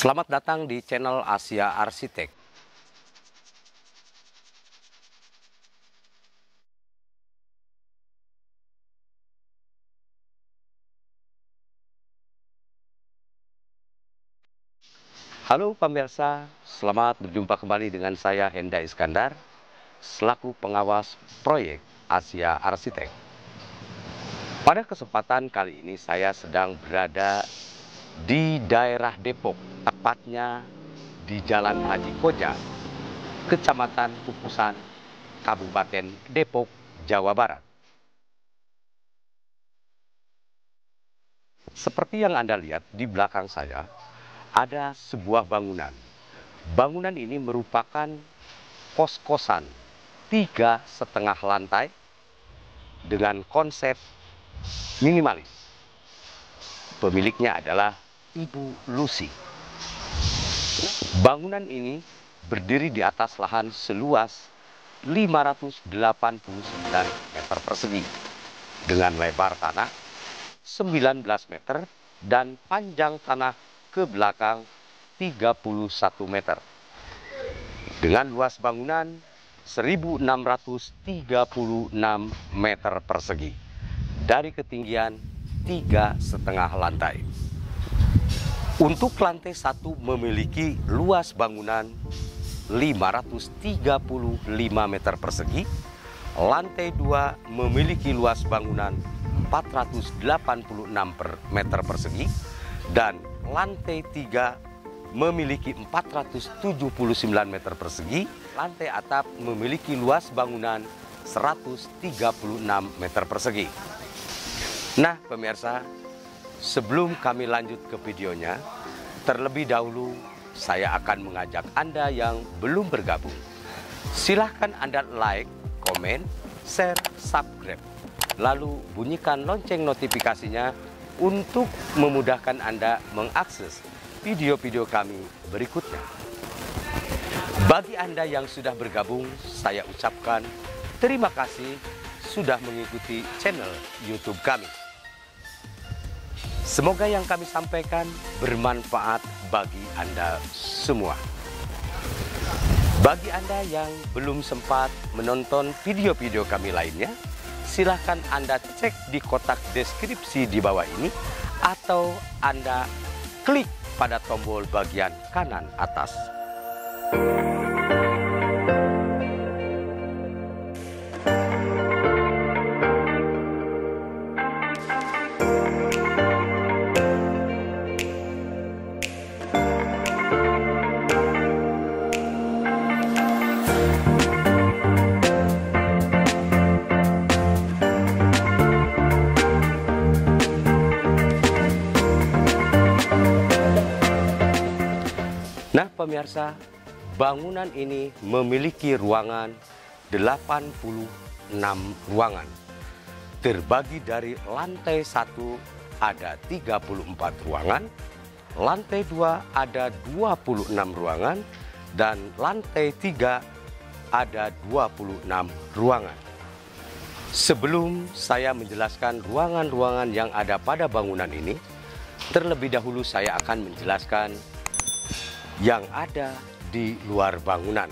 Selamat datang di channel Asia Arsitek. Halo pemirsa, selamat berjumpa kembali dengan saya Henda Iskandar selaku pengawas proyek Asia Arsitek. Pada kesempatan kali ini saya sedang berada di daerah Depok, tepatnya di Jalan Haji Koja, Kecamatan Kukusan, Kabupaten Depok, Jawa Barat. Seperti yang Anda lihat di belakang saya, ada sebuah bangunan. Bangunan ini merupakan kos-kosan tiga setengah lantai dengan konsep minimalis. Pemiliknya adalah Ibu Lucy. Bangunan ini berdiri di atas lahan seluas 589 meter persegi dengan lebar tanah 19 meter dan panjang tanah ke belakang 31 meter. Dengan luas bangunan 1636 meter persegi dari ketinggian tiga setengah lantai. Untuk lantai satu memiliki luas bangunan 535 meter persegi, lantai dua memiliki luas bangunan 486 per meter persegi, dan lantai 3 memiliki 479 meter persegi, lantai atap memiliki luas bangunan 136 meter persegi. Nah, pemirsa, sebelum kami lanjut ke videonya, terlebih dahulu saya akan mengajak Anda yang belum bergabung. Silahkan Anda like, komen, share, subscribe. Lalu bunyikan lonceng notifikasinya untuk memudahkan Anda mengakses video-video kami berikutnya. Bagi Anda yang sudah bergabung, saya ucapkan terima kasih sudah mengikuti channel YouTube kami. Semoga yang kami sampaikan bermanfaat bagi Anda semua. Bagi Anda yang belum sempat menonton video-video kami lainnya, silahkan Anda cek di kotak deskripsi di bawah ini atau Anda klik pada tombol bagian kanan atas. Nah pemirsa, bangunan ini memiliki ruangan 86 ruangan. Terbagi dari lantai 1 ada 34 ruangan, lantai 2 ada 26 ruangan, dan lantai 3 ada 26 ruangan. Sebelum saya menjelaskan ruangan-ruangan yang ada pada bangunan ini, terlebih dahulu saya akan menjelaskan yang ada di luar bangunan.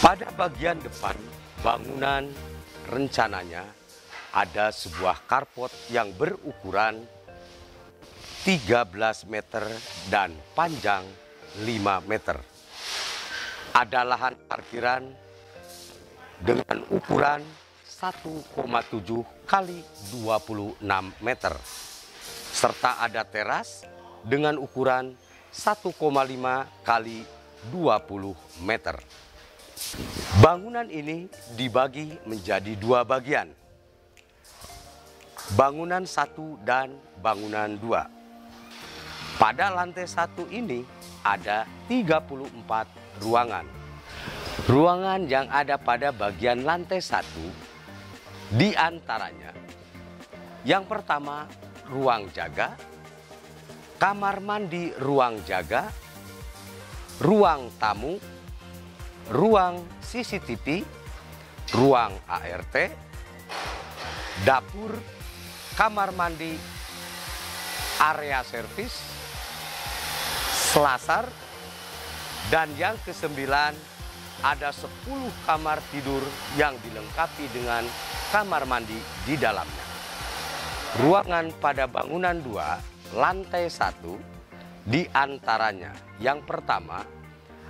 Pada bagian depan bangunan rencananya ada sebuah karpot yang berukuran 13 meter dan panjang 5 meter. Ada lahan parkiran dengan ukuran 1,7 kali 26 meter. Serta ada teras dengan ukuran 1,5 kali 20 meter. Bangunan ini dibagi menjadi dua bagian. Bangunan satu dan bangunan dua. Pada lantai satu ini ada 34 ruangan. Ruangan yang ada pada bagian lantai satu di antaranya yang pertama ruang jaga, kamar mandi ruang jaga, ruang tamu, ruang CCTV, ruang ART, dapur, kamar mandi, area servis, selasar, dan yang kesembilan ada 10 kamar tidur yang dilengkapi dengan kamar mandi di dalamnya. Ruangan pada bangunan dua, lantai satu, di antaranya yang pertama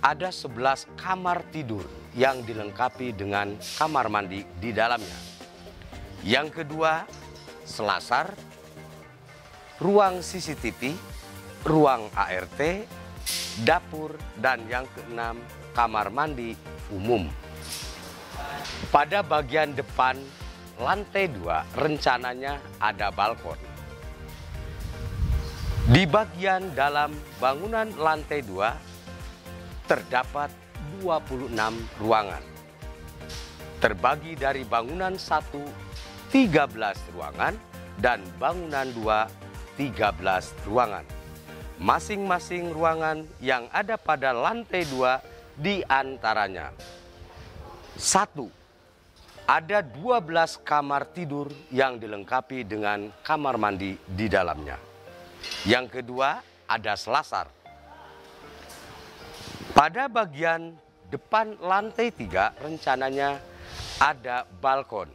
ada 11 kamar tidur yang dilengkapi dengan kamar mandi di dalamnya. Yang kedua, selasar, ruang CCTV, ruang ART, dapur, dan yang keenam, kamar mandi umum. Pada bagian depan lantai dua rencananya ada balkon. Di bagian dalam bangunan lantai dua terdapat 26 ruangan. Terbagi dari bangunan satu 13 ruangan dan bangunan dua 13 ruangan. Masing-masing ruangan yang ada pada lantai dua di antaranya. Satu, ada 12 kamar tidur yang dilengkapi dengan kamar mandi di dalamnya. Yang kedua, ada selasar. Pada bagian depan lantai tiga rencananya ada balkon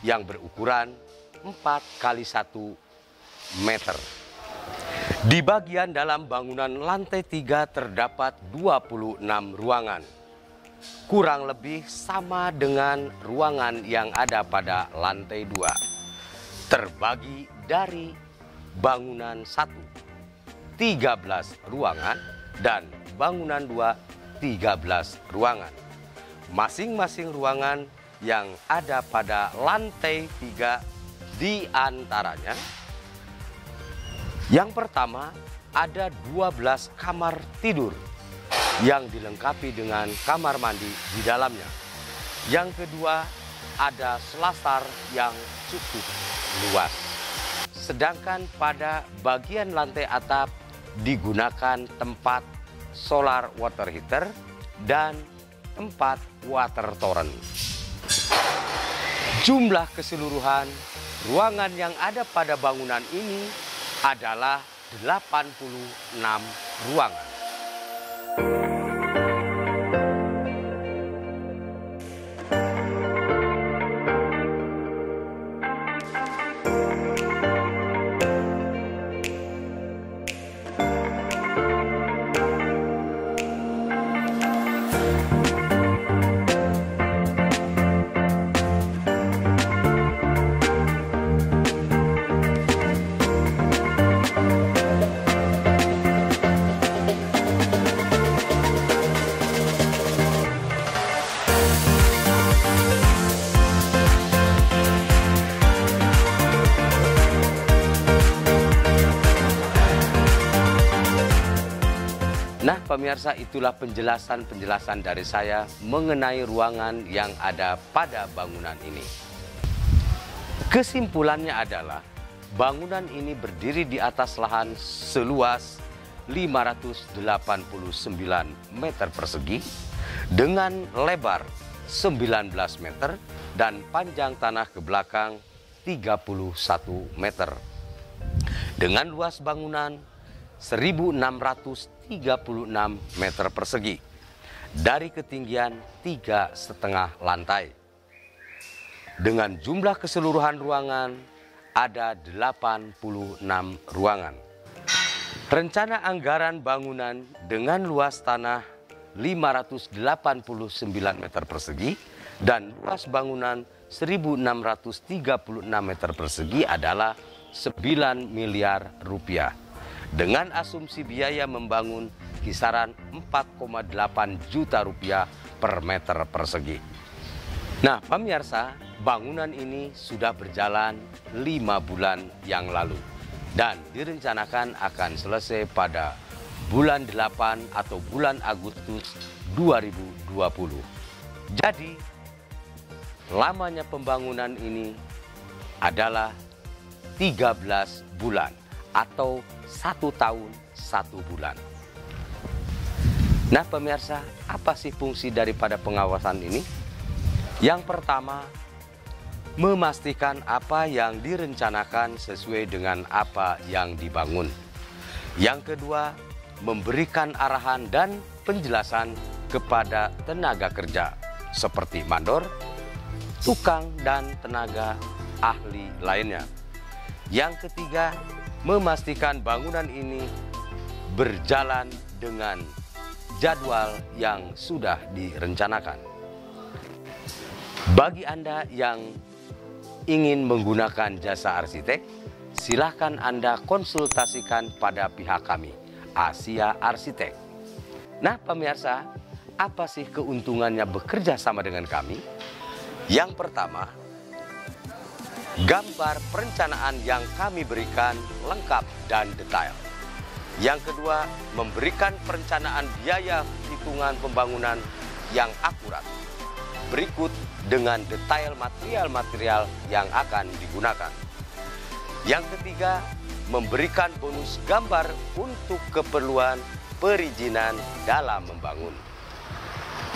yang berukuran 4 kali 1 meter. Di bagian dalam bangunan lantai tiga terdapat 26 ruangan. Kurang lebih sama dengan ruangan yang ada pada lantai dua. Terbagi dari bangunan satu 13 ruangan dan bangunan dua 13 ruangan. Masing-masing ruangan yang ada pada lantai tiga di antaranya yang pertama ada 12 kamar tidur yang dilengkapi dengan kamar mandi di dalamnya. Yang kedua ada selasar yang cukup luas. Sedangkan pada bagian lantai atap digunakan tempat solar water heater dan tempat water torrent. Jumlah keseluruhan ruangan yang ada pada bangunan ini adalah 86 ruangan. Pemirsa, itulah penjelasan-penjelasan dari saya mengenai ruangan yang ada pada bangunan ini. Kesimpulannya adalah bangunan ini berdiri di atas lahan seluas 589 meter persegi dengan lebar 19 meter dan panjang tanah ke belakang 31 meter. Dengan luas bangunan 1636 meter persegi dari ketinggian tiga setengah lantai. Dengan jumlah keseluruhan ruangan ada 86 ruangan. Rencana anggaran bangunan dengan luas tanah 589 meter persegi dan luas bangunan 1636 meter persegi adalah 9 miliar rupiah dengan asumsi biaya membangun kisaran 4,8 juta rupiah per meter persegi. Nah, pemirsa, bangunan ini sudah berjalan lima bulan yang lalu dan direncanakan akan selesai pada bulan 8 atau bulan Agustus 2020. Jadi, lamanya pembangunan ini adalah 13 bulan atau satu tahun satu bulan. Nah pemirsa, apa sih fungsi daripada pengawasan ini? Yang pertama, memastikan apa yang direncanakan sesuai dengan apa yang dibangun. Yang kedua, memberikan arahan dan penjelasan kepada tenaga kerja seperti mandor, tukang, dan tenaga ahli lainnya. Yang ketiga, memastikan bangunan ini berjalan dengan jadwal yang sudah direncanakan. Bagi Anda yang ingin menggunakan jasa arsitek, silahkan Anda konsultasikan pada pihak kami, Asia Arsitek. Nah, pemirsa, apa sih keuntungannya bekerja sama dengan kami? Yang pertama, gambar perencanaan yang kami berikan lengkap dan detail. Yang kedua, memberikan perencanaan biaya hitungan pembangunan yang akurat. Berikut dengan detail material-material yang akan digunakan. Yang ketiga, memberikan bonus gambar untuk keperluan perizinan dalam membangun.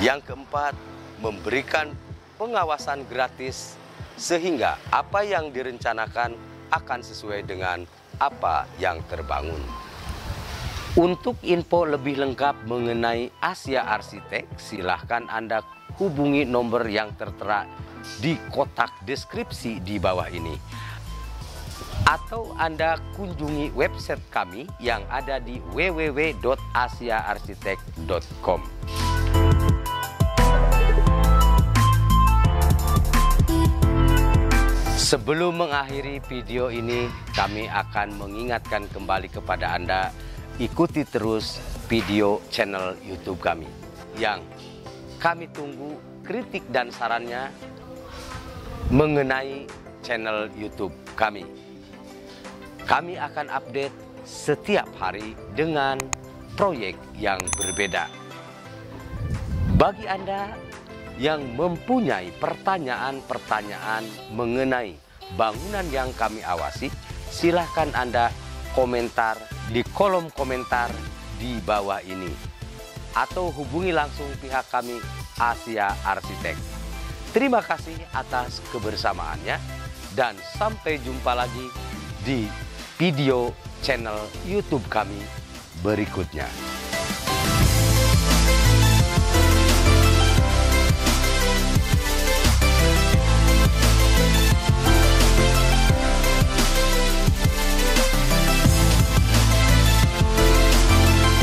Yang keempat, memberikan pengawasan gratis sehingga apa yang direncanakan akan sesuai dengan apa yang terbangun. Untuk info lebih lengkap mengenai Asia Arsitek, silahkan Anda hubungi nomor yang tertera di kotak deskripsi di bawah ini. Atau Anda kunjungi website kami yang ada di www.asiaarsitek.com. Sebelum mengakhiri video ini, kami akan mengingatkan kembali kepada Anda, ikuti terus video channel YouTube kami. Yang kami tunggu kritik dan sarannya mengenai channel YouTube kami. Kami akan update setiap hari dengan proyek yang berbeda. Bagi Anda yang mempunyai pertanyaan-pertanyaan mengenai bangunan yang kami awasi, silahkan Anda komentar di kolom komentar di bawah ini. Atau hubungi langsung pihak kami Asia Arsitek. Terima kasih atas kebersamaannya dan sampai jumpa lagi di video channel YouTube kami berikutnya.